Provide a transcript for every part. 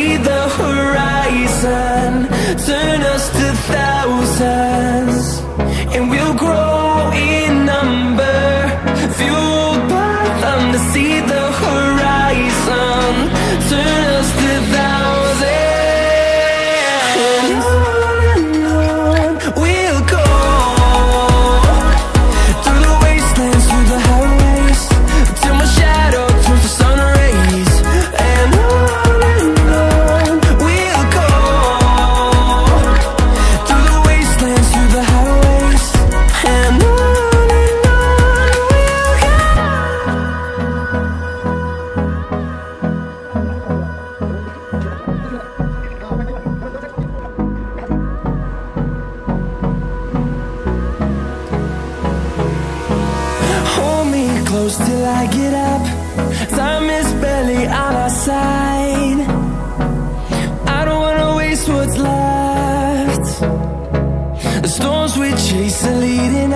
need the chase the leading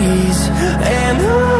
days. And I